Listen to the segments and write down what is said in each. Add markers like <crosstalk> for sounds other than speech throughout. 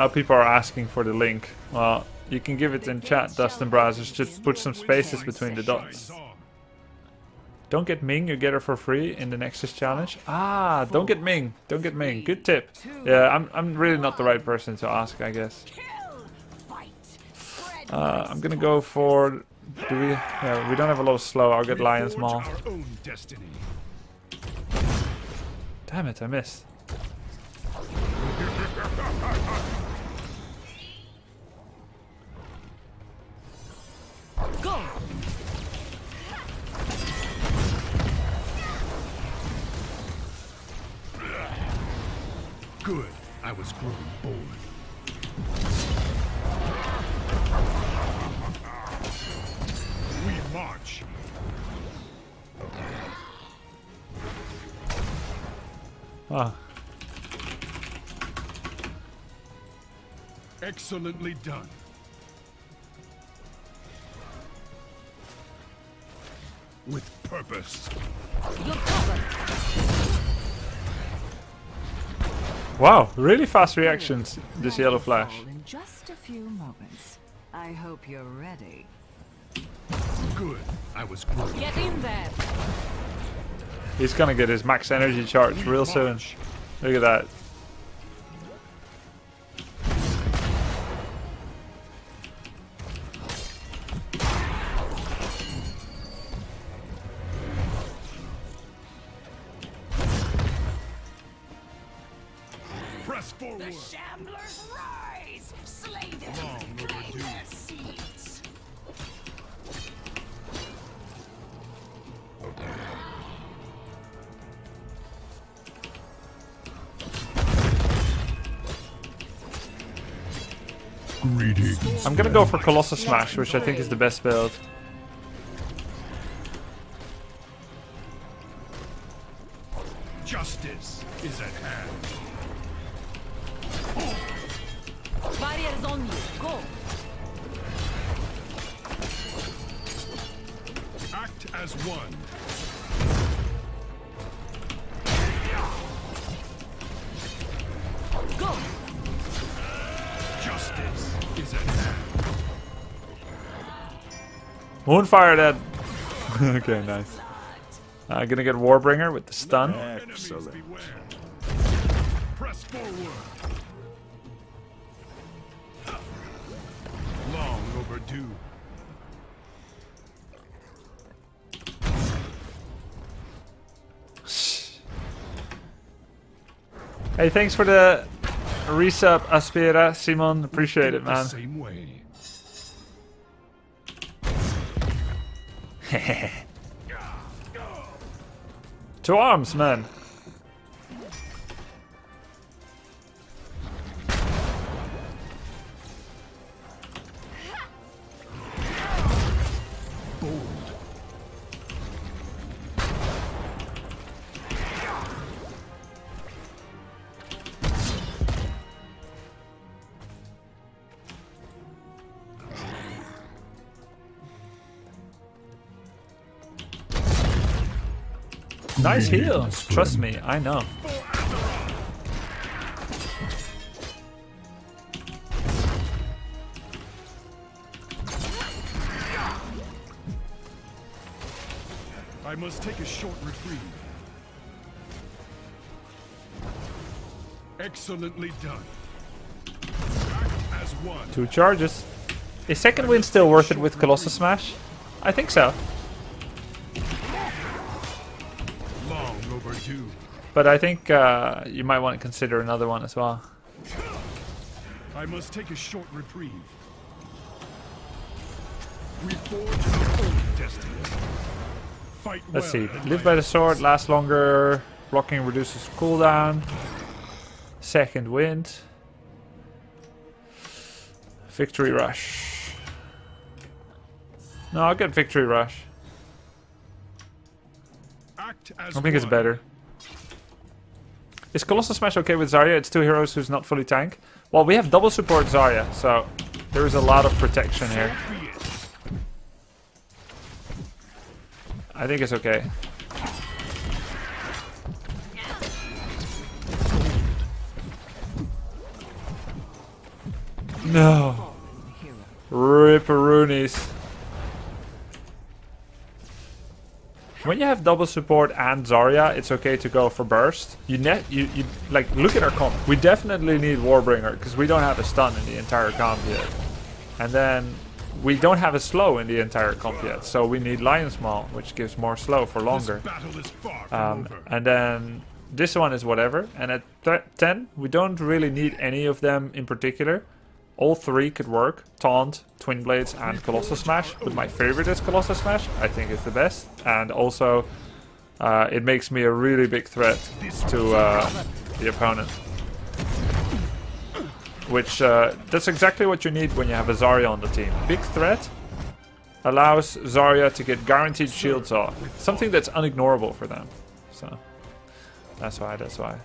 Now people are asking for the link. Well, you can give it in chat, Dustin Browsers. Just put some spaces between the dots. Don't get Ming, you get her for free in the Nexus challenge. Ah, don't get Ming. Don't get Ming. Good tip. Yeah, I'm, I'm really not the right person to ask, I guess. Uh, I'm gonna go for... Do we... Yeah, we don't have a lot of slow. I'll get Lion's Maul. Damn it, I missed. Good. I was growing bored. We march. Ah, Excellently done. With purpose. You're covered. Wow, really fast reactions, this yellow flash. In just a few moments. I hope you're ready. Good. I was growing. Get in there. He's gonna get his max energy charge real soon. Look at that. Greetings. I'm gonna go for Colossus Smash, which I think is the best build. Moonfire that. <laughs> okay, nice. I'm gonna get Warbringer with the stun. Enemies beware. Press forward. Long overdue. Hey, thanks for the resub, Aspira, Simon. Appreciate it, The man. <laughs> To arms, man. Nice heal. Trust me, I know. I must take a short reprieve. Excellently done. As one. Two charges. Is second wind still worth it with Colossus Smash? I think so. But I think uh, you might want to consider another one as well. I must take a short reprieve. We forge our own destiny. Fight Let's see. Live by the sword, last longer. Blocking reduces cooldown. Second wind. Victory rush. No, I'll get victory rush. I think it's better. Is Colossus Smash okay with Zarya? It's two heroes who's not fully tank. Well, we have double support Zarya, so there is a lot of protection here. I think it's okay. No. fallen hero. Ripperoonies. When you have double support and Zarya, it's okay to go for burst. You net, you, you like look at our comp. We definitely need Warbringer because we don't have a stun in the entire comp yet, and then we don't have a slow in the entire comp yet. So we need Lion's Maul, which gives more slow for longer. This battle is far from Um, and then this one is whatever. And at 10, we don't really need any of them in particular. All three could work. Taunt, Twin Blades, and Colossal Smash. But my favorite is Colossal Smash. I think it's the best. And also, uh, it makes me a really big threat to uh, the opponent. Which, uh, that's exactly what you need when you have a Zarya on the team. Big threat allows Zarya to get guaranteed shields off. Something that's unignorable for them. So, that's why, that's why.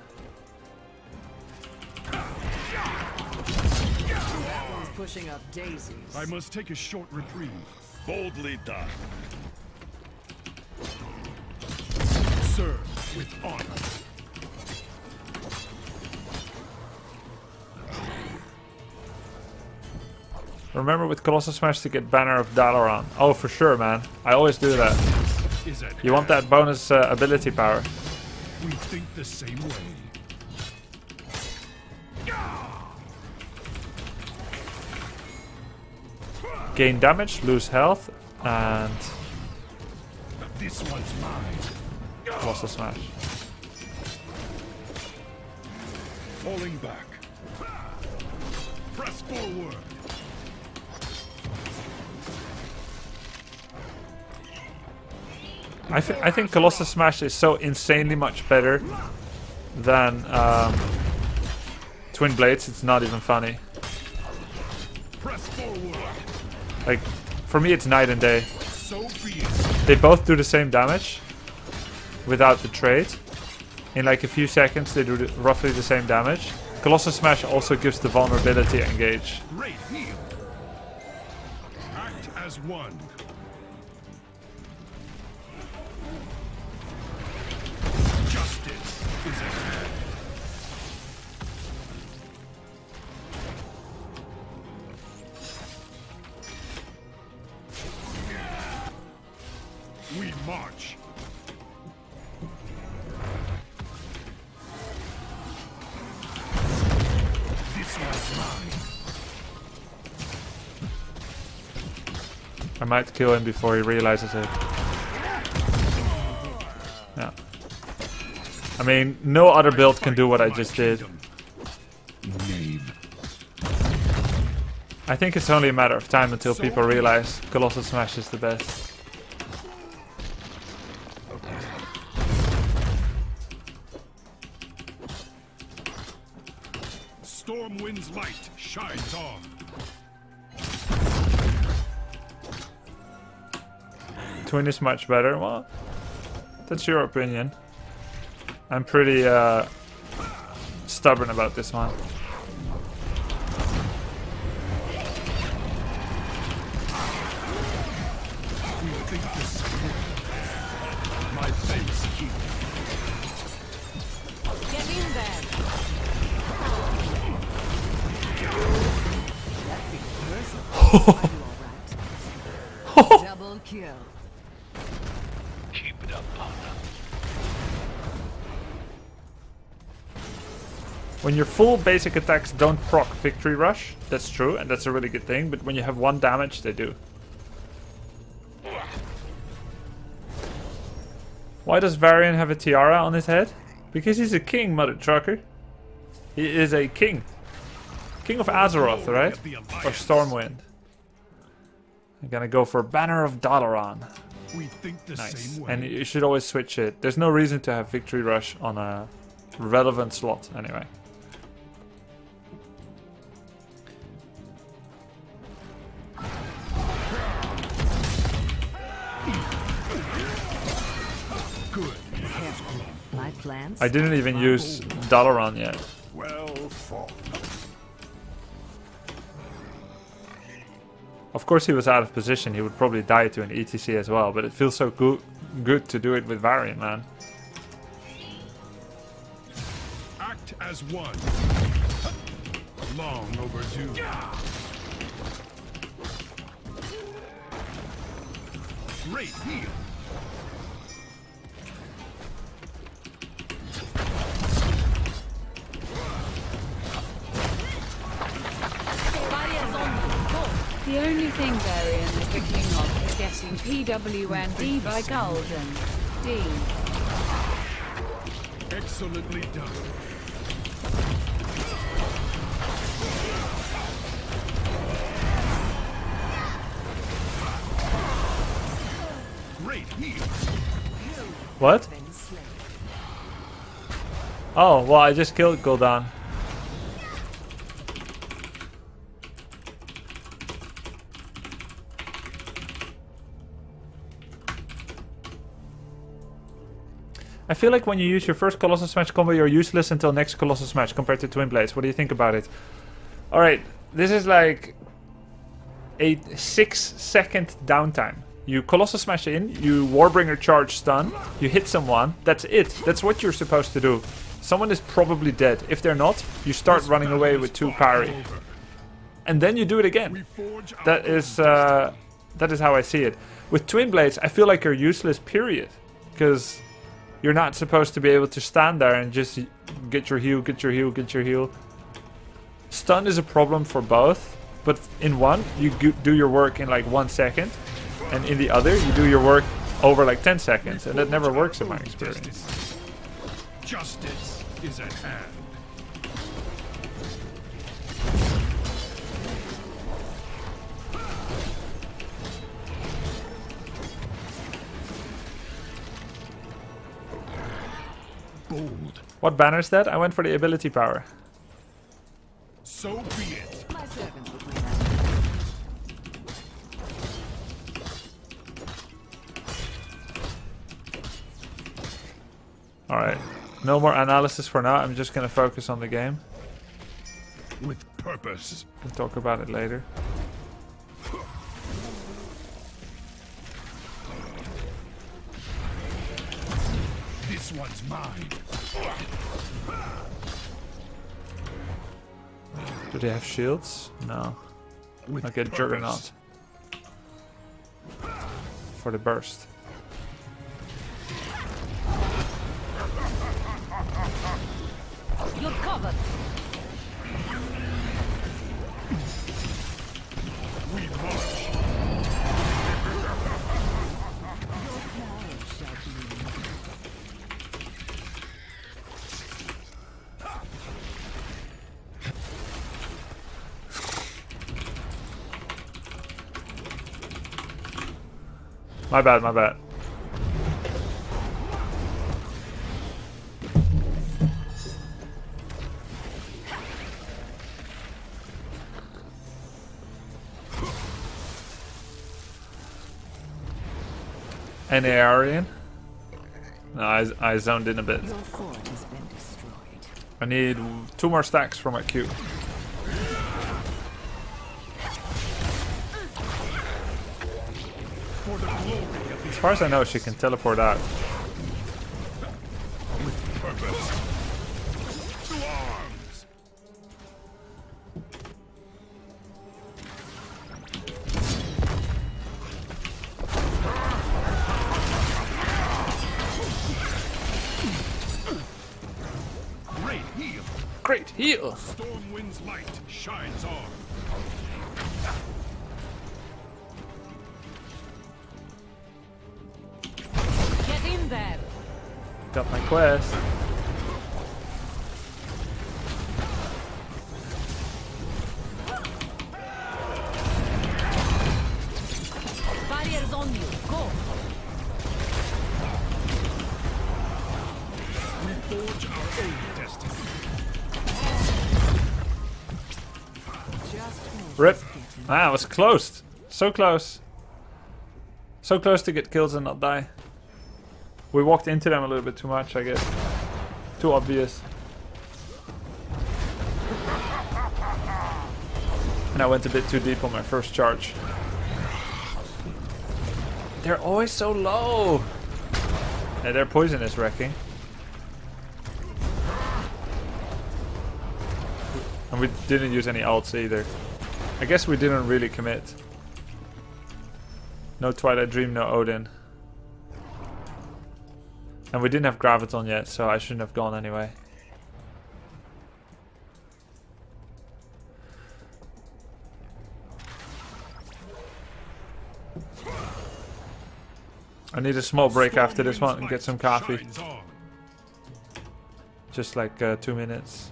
Pushing up daisies. I must take a short reprieve. Boldly done. Serve with honor. Remember with Colossal Smash to get Banner of Dalaran. Oh, for sure, man. I always do that. You want that bonus uh, ability power. We think the same way. Gain damage, lose health, and This one's mine. Colossal Smash. Falling back. Press forward. I, th- I think Colossal Smash is so insanely much better than um, Twin Blades, it's not even funny. Like, for me, it's night and day. So be it. They both do the same damage without the trade. In like a few seconds, they do the, roughly the same damage. Colossal Smash also gives the vulnerability engage. Great heal. Act as one. I might kill him before he realizes it. Yeah. I mean, no other build can do what I just did. I think it's only a matter of time until people realize Colossal Smash is the best. Twin is much better. Well, that's your opinion. I'm pretty uh, stubborn about this one. When your full basic attacks don't proc Victory Rush, that's true, and that's a really good thing, but when you have one damage, they do. Why does Varian have a tiara on his head? Because he's a king, mother trucker. He is a king. King of Azeroth, right? Or Stormwind. I'm gonna go for Banner of Dalaran. We think the Nice. same way. And you should always switch it. There's no reason to have Victory Rush on a relevant slot, anyway. plants. I didn't even use Dalaran yet. Well. Of course he was out of position, he would probably die to an ETC as well, but it feels so good good to do it with Varian, man. Act as one. Long overdue. Great heal. The only thing Varian is picking of is getting PWND by Gul'dan. D. Excellently done. Great heal. What? Oh, well, I just killed Gul'dan. I feel like when you use your first Colossus Smash combo, you're useless until next Colossus Smash compared to Twin Blades. What do you think about it? Alright, this is like a six second downtime. You Colossus Smash in, you Warbringer charge stun, you hit someone, that's it. That's what you're supposed to do. Someone is probably dead. If they're not, you start running away with two parry. And then you do it again. That is uh, that is how I see it. With Twin Blades, I feel like you're useless, period. Because you're not supposed to be able to stand there and just get your heal, get your heal, get your heal. Stun is a problem for both, but in one, you do your work in like one second, and in the other, you do your work over like 10 seconds, and that never works in my experience. Justice is at hand. Bold. What banner is that? I went for the ability power. So be it. My servants will play that. Alright, no more analysis for now, I'm just gonna focus on the game. With purpose. We'll talk about it later. Do they have shields? No. With Okay, purpose. Juggernaut. For the burst. You're covered. My bad, my bad. Any Aryan? No, I, I zoned in a bit. Your fort has been destroyed. I need two more stacks for my Q. As far as I know, she can teleport out. purpose. To arms. Great heal. Great heal! Stormwind's light shines on. Got my quest. Barriers on you. Go. We forge our own destiny. Rip. Ah, it was close. So close. So close to get kills and not die. We walked into them a little bit too much, I guess. Too obvious. And I went a bit too deep on my first charge. They're always so low. Yeah, their poison is wrecking. And we didn't use any ults either. I guess we didn't really commit. No Twilight Dream, no Odin. And we didn't have Graviton yet, so I shouldn't have gone anyway. I need a small break after this one and get some coffee. Just like uh, two minutes.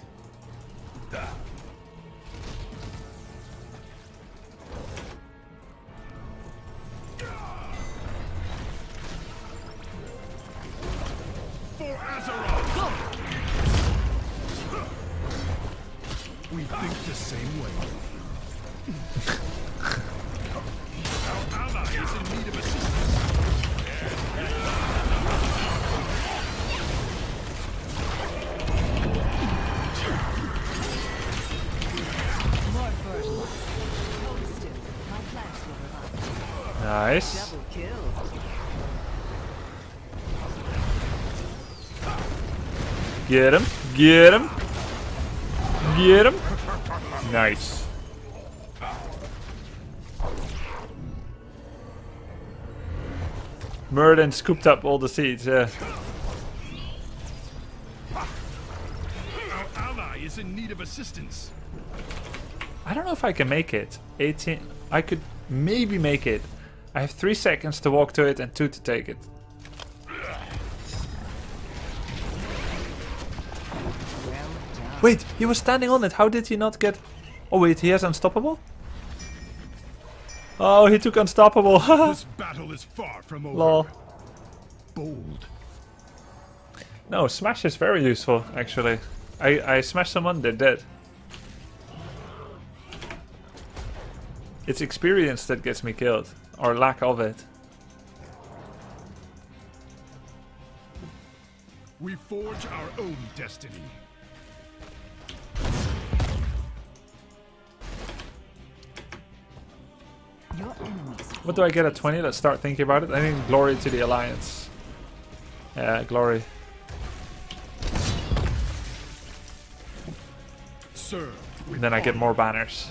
Nice. Get him. Get him. Get him. Nice. Muradin scooped up all the seeds, yeah. Our ally is in need of assistance. I don't know if I can make it. 18. I could maybe make it. I have 3 seconds to walk to it and 2 to take it. Wait, he was standing on it. How did he not get... Oh wait, he has unstoppable? Oh, he took unstoppable. <laughs> This battle is far from over. Lol. Bold. No, smash is very useful, actually. I, I smash someone, they're dead. It's experience that gets me killed, or lack of it. We forge our own destiny. Your. What do I get at 20? Let's start thinking about it. I think glory to the alliance. Yeah, glory. Serve with Then I get more banners.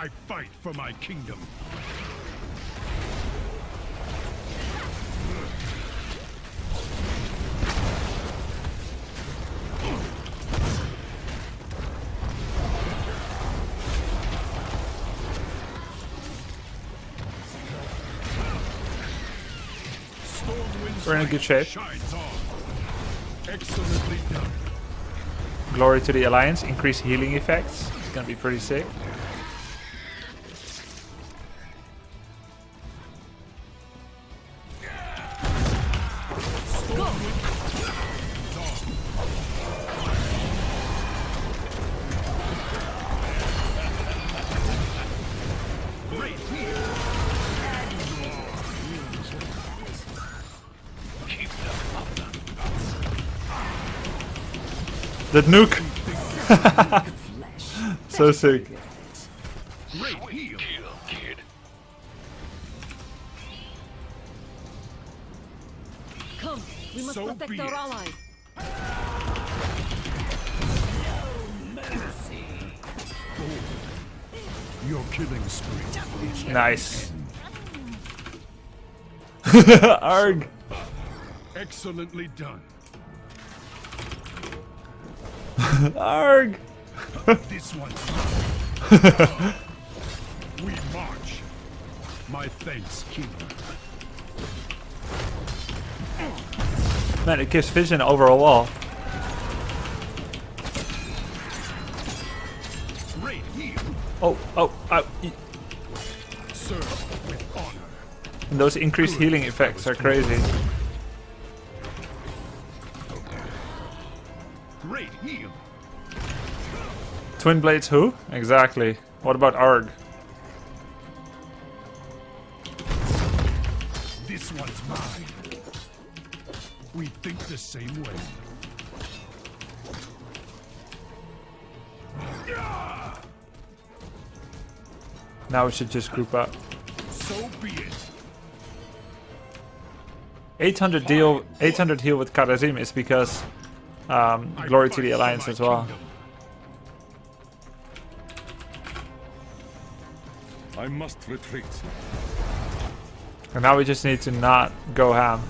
I fight for my kingdom. We're in a good shape. Excellently done. Glory to the alliance. Increase healing effects. It's gonna be pretty sick. That nuke! <laughs> so sick. Great heal. Come. We must So protect our ally. Your killing spree. Nice. <laughs> <laughs> Arg! Excellently done. Arg! This one's We march. My thanks, King. Man, it gives vision over a wall. Oh, oh, oh. with honor. And those increased healing effects are crazy. Great heal. Twin Blades who? Exactly. What about Arg? This one's mine. We think the same way. Now we should just group up. So be it. 800 deal, 800 heal with Kharazim is because um, glory to the alliance as well. I must retreat. And now we just need to not go ham.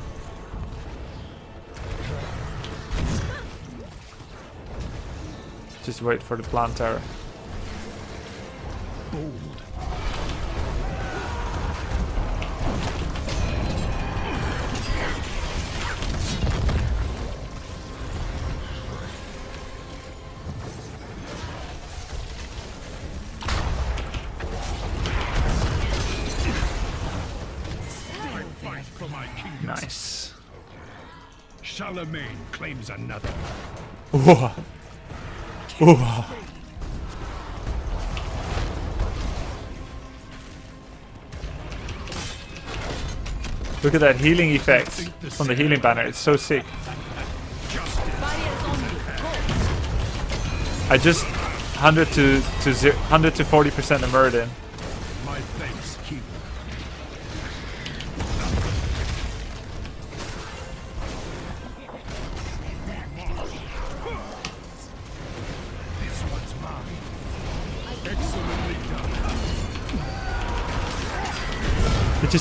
Just wait for the plant terror. Charlemagne claims another. Look at that healing effect from the healing banner. It's so sick. I just 100 to to zero, 100 to 40 percent of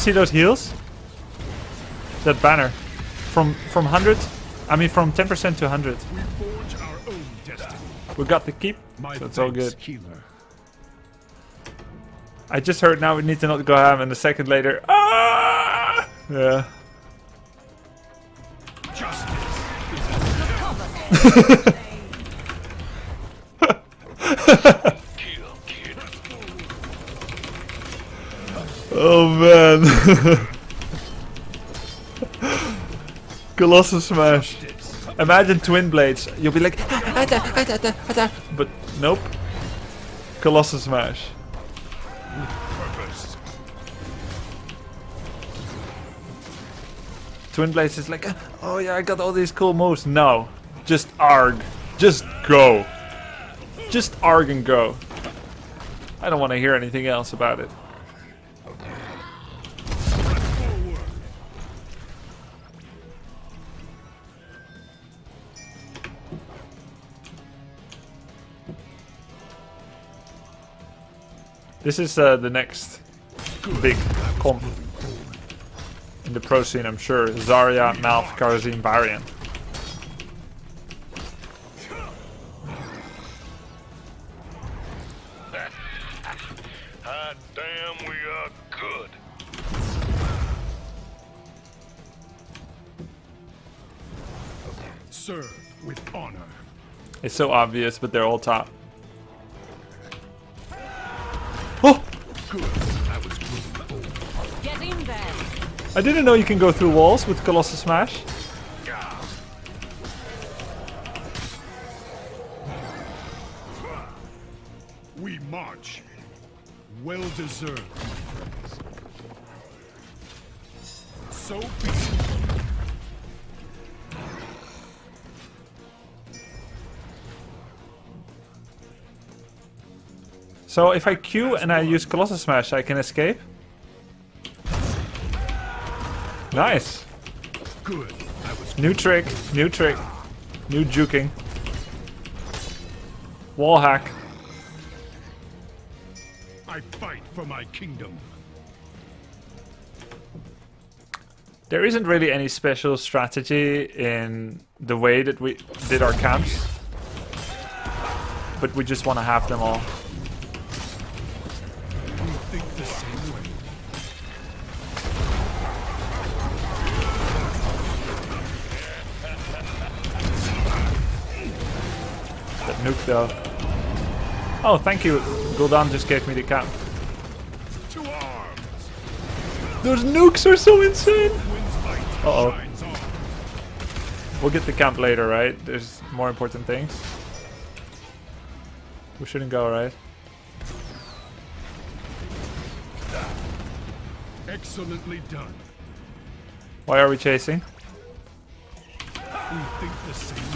see those heals? That banner from from 100, I mean from 10% to 100. We forge our own destiny. We got the keep, My so it's all good. I just heard now we need to not go ham, and a second later, ah, yeah. Justice. <laughs> Oh man. Colossus Smash. Imagine Twin Blades. You'll be like, but nope. Colossus Smash. Twin Blades is like, oh yeah, I got all these cool moves. No, just arg, just go, just arg and go. I don't want to hear anything else about it. This is uh, the next big comp in the pro scene, I'm sure. Zarya, Malf, Kharazim, Varian. Hot damn, we are good. Serve with honor. It's so obvious, but they're all top. I didn't know you can go through walls with Colossus Smash. We march. Well deserved. So. So if I Q and I use Colossus Smash, I can escape? Nice. Good. New trick, new trick, new juking. Wall hack. I fight for my kingdom. There isn't really any special strategy in the way that we did our camps. But we just want to have them all. That though. Oh, thank you. Gul'dan just gave me the camp. To arms. Those nukes are so insane! Uh-oh. We'll get the camp later, right? There's more important things. We shouldn't go, right? Excellently done. Why are we chasing? We think the same.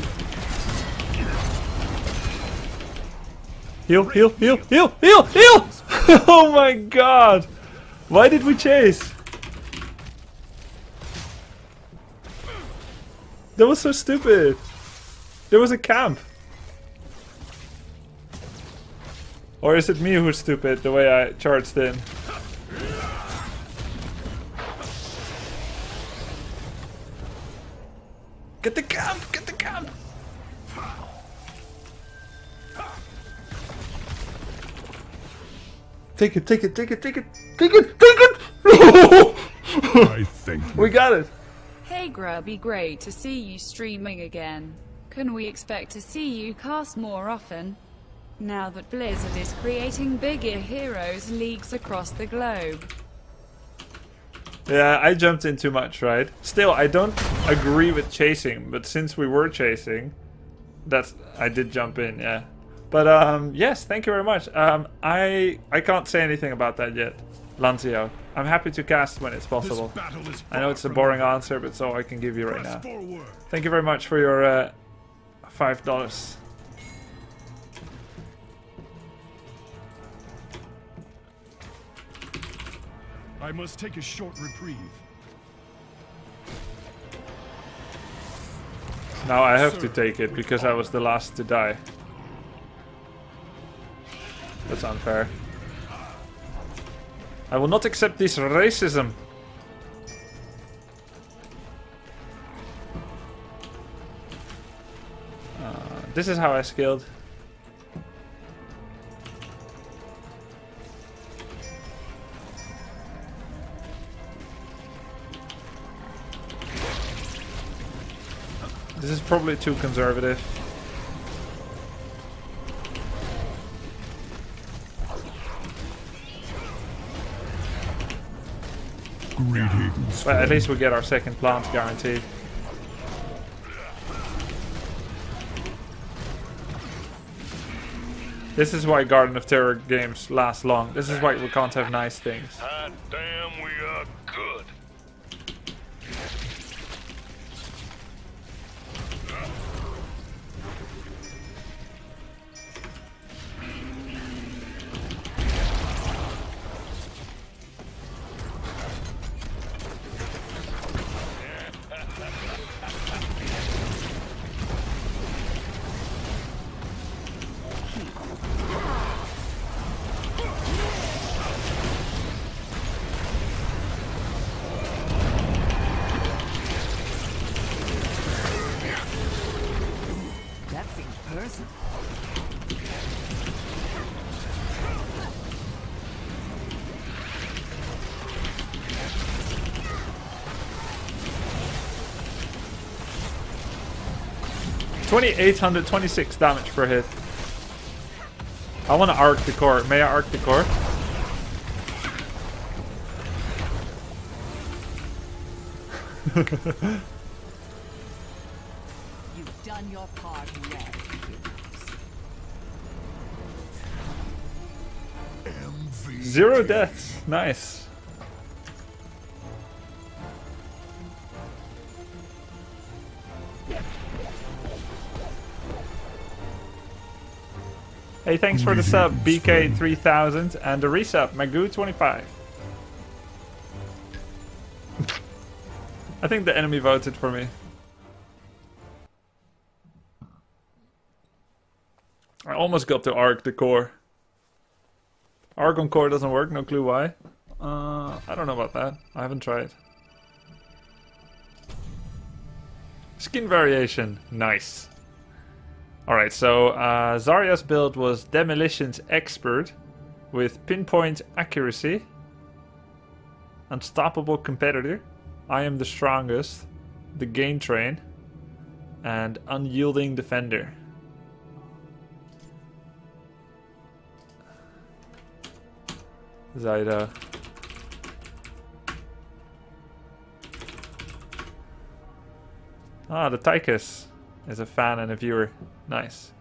Heal, heal, heal, heal, heal, heal! <laughs> oh my god! Why did we chase? That was so stupid. There was a camp. Or is it me who's stupid the way I charged in? Take it, take it, take it, take it, take it, take it! <laughs> I think we got it! Hey Grubby, great to see you streaming again. Can we expect to see you cast more often? Now that Blizzard is creating bigger heroes leagues across the globe. Yeah, I jumped in too much, right? Still, I don't agree with chasing, but since we were chasing, that's I did jump in, yeah. But um, yes, thank you very much. Um, I I can't say anything about that yet, Lanzio. I'm happy to cast when it's possible. I know it's a boring answer, but all I can give you right now. forward. Thank you very much for your uh, five dollars. I must take a short reprieve. Now I have to take it because I was the last to die. That's unfair. I will not accept this racism. Uh, this is how I skilled. This is probably too conservative. But at least we get our second plant guaranteed. This is why Garden of Terror games last long. This is why we can't have nice things. 2826 damage per hit. I want to arc the core. May I arc the core? <laughs> You've done your part. Zero deaths. Nice. Hey, thanks for the sub, BK3000, and the resub, Magoo25. I think the enemy voted for me. I almost got to arc the core. Argon core doesn't work, no clue why. Uh, I don't know about that. I haven't tried. Skin variation, nice. Alright, so uh, Zarya's build was Demolition's Expert with pinpoint accuracy, Unstoppable Competitor, I am the strongest, the Gain Train, and Unyielding Defender. Zyda. Ah, the Tychus is a fan and a viewer. Nice.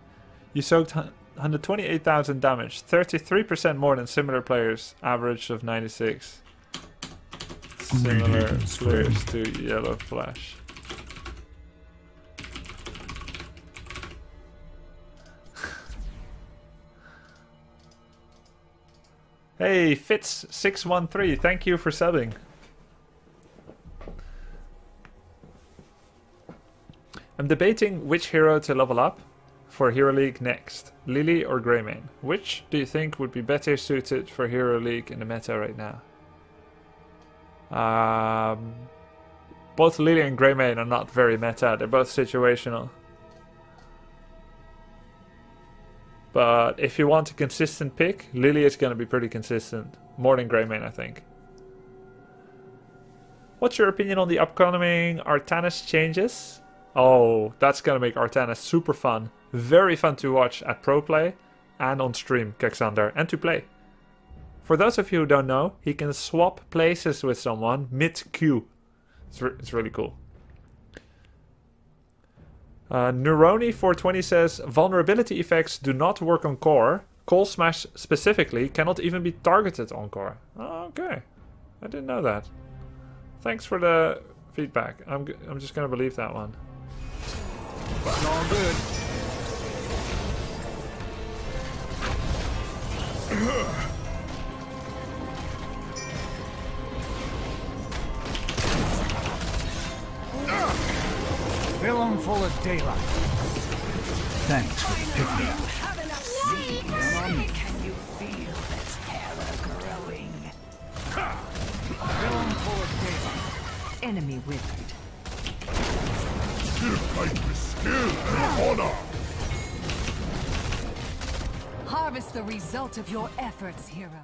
You soaked 128,000 damage, 33% more than similar players, average of 96. similar players to Yellow Flash. <laughs> hey, Fitz613, thank you for subbing. I'm debating which hero to level up for Hero League next, Lily or Greymane. Which do you think would be better suited for Hero League in the meta right now? Um, both Lily and Greymane are not very meta, they're both situational. But if you want a consistent pick, Lily is going to be pretty consistent. More than Greymane, I think. What's your opinion on the upcoming Artanis changes? Oh, that's going to make Artanis super fun. Very fun to watch at Pro Play and on stream, Kexander, and to play. For those of you who don't know, he can swap places with someone mid-queue. It's, re- it's really cool. Uh, Neuroni420 says vulnerability effects do not work on core. Call Smash specifically cannot even be targeted on core. Oh, okay, I didn't know that. Thanks for the feedback. I'm I'm just gonna believe that one. But good. Fill 'em full of daylight. Thanks for the pick-me-up. Fill 'em full of daylight. Enemy withered. Fight with skill and honor. Harvest the result of your efforts, hero.